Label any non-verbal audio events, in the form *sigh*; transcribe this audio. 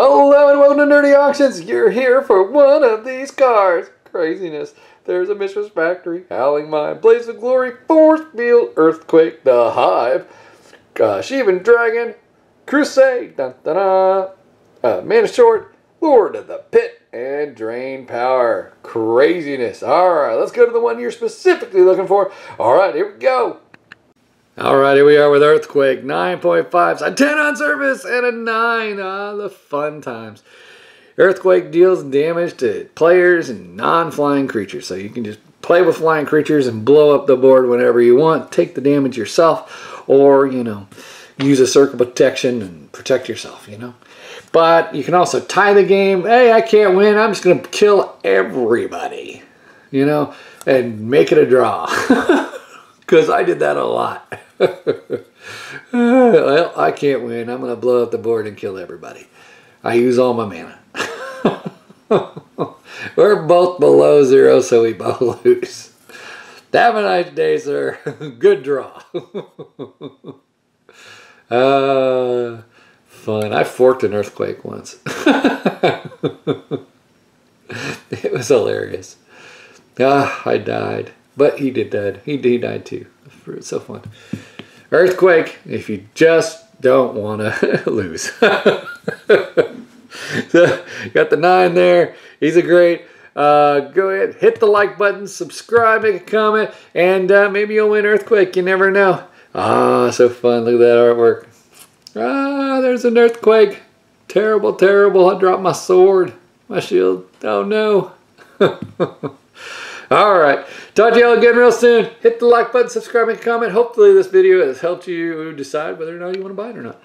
Hello and welcome to Nerdy Auctions. You're here for one of these cars. Craziness. There's a Mishra's Factory, Howling Mine, Blaze of Glory, Force Field, Earthquake, The Hive, uh, Shivan Dragon, Crusade, dun, dun, dun, uh, Mana Short, Lord of the Pit, and Drain Power. Craziness. All right, let's go to the one you're specifically looking for. All right, here we go. All right, here we are with Earthquake, 9.5, a 10 on surface, and a 9. Ah, the fun times. Earthquake deals damage to players and non-flying creatures, so you can just play with flying creatures and blow up the board whenever you want, take the damage yourself, or, you know, use a circle protection and protect yourself, you know. But you can also tie the game, hey, I can't win, I'm just going to kill everybody, you know, and make it a draw. *laughs* Because I did that a lot. *laughs* well, I can't win. I'm going to blow up the board and kill everybody. I use all my mana. *laughs* We're both below zero, so we both *laughs* lose. Have a nice day, sir. Good draw. uh, fun. I forked an earthquake once. it was hilarious. Ah, I died. But he did that. He, he died too. It's so fun. Earthquake, if you just don't want to *laughs* lose. *laughs* so, got the nine there. He's a great. Uh, go ahead, hit the like button, subscribe, make a comment, and uh, maybe you'll win Earthquake. You never know. Ah, so fun. Look at that artwork. Ah, there's an Earthquake. Terrible, terrible. I dropped my sword, my shield. Oh no. *laughs* All right. Talk to y'all again real soon. Hit the like button, subscribe, and comment. Hopefully this video has helped you decide whether or not you want to buy it or not.